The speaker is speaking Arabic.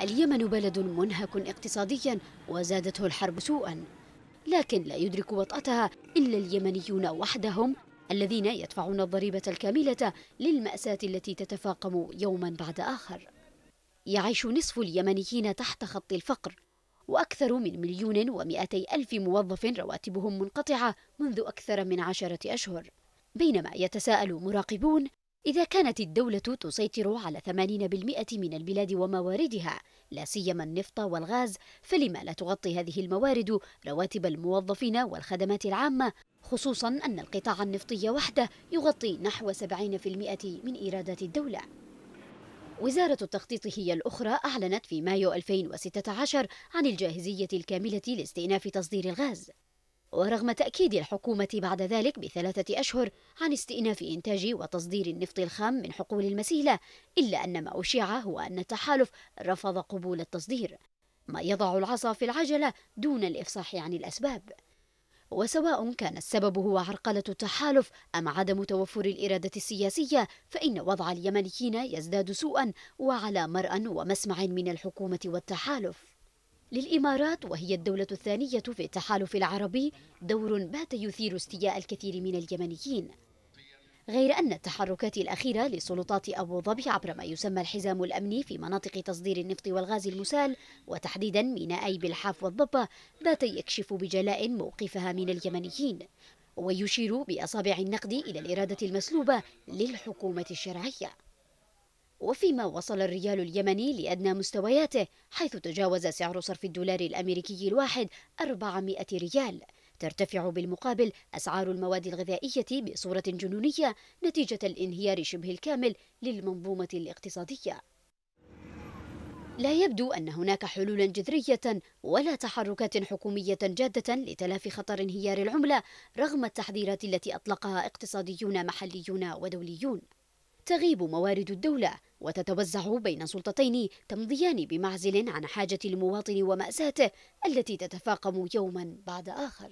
اليمن بلد منهك اقتصاديا وزادته الحرب سوءا لكن لا يدرك وطأتها إلا اليمنيون وحدهم الذين يدفعون الضريبة الكاملة للمأساة التي تتفاقم يوما بعد آخر. يعيش نصف اليمنيين تحت خط الفقر وأكثر من مليون ومئتي ألف موظف رواتبهم منقطعة منذ أكثر من عشرة أشهر بينما يتساءل مراقبون إذا كانت الدولة تسيطر على 80% من البلاد ومواردها لا سيما النفط والغاز فلما لا تغطي هذه الموارد رواتب الموظفين والخدمات العامة خصوصا أن القطاع النفطي وحده يغطي نحو 70% من إيرادات الدولة. وزارة التخطيط هي الأخرى أعلنت في مايو 2016 عن الجاهزية الكاملة لاستئناف تصدير الغاز. ورغم تأكيد الحكومة بعد ذلك بثلاثة أشهر عن استئناف إنتاج وتصدير النفط الخام من حقول المسيلة إلا أن ما أشيع هو أن التحالف رفض قبول التصدير ما يضع العصا في العجلة دون الإفصاح عن الأسباب. وسواء كان السبب هو عرقلة التحالف أم عدم توفر الإرادة السياسية فإن وضع اليمنيين يزداد سوءا وعلى مرأى ومسمع من الحكومة والتحالف. للإمارات وهي الدولة الثانية في التحالف العربي دور بات يثير استياء الكثير من اليمنيين. غير أن التحركات الأخيرة لسلطات أبو ظبي عبر ما يسمى الحزام الأمني في مناطق تصدير النفط والغاز المسال وتحديدا مينائي بالحاف والضبة بات يكشف بجلاء موقفها من اليمنيين. ويشير بأصابع النقد إلى الإرادة المسلوبة للحكومة الشرعية. وفيما وصل الريال اليمني لأدنى مستوياته حيث تجاوز سعر صرف الدولار الأمريكي الواحد 400 ريال. ترتفع بالمقابل أسعار المواد الغذائية بصورة جنونية نتيجة الانهيار شبه الكامل للمنظومة الاقتصادية. لا يبدو أن هناك حلولا جذرية ولا تحركات حكومية جادة لتلافي خطر انهيار العملة رغم التحذيرات التي أطلقها اقتصاديون محليون ودوليون. تغيب موارد الدولة وتتوزع بين سلطتين تمضيان بمعزل عن حاجة المواطن ومأساته التي تتفاقم يوما بعد آخر.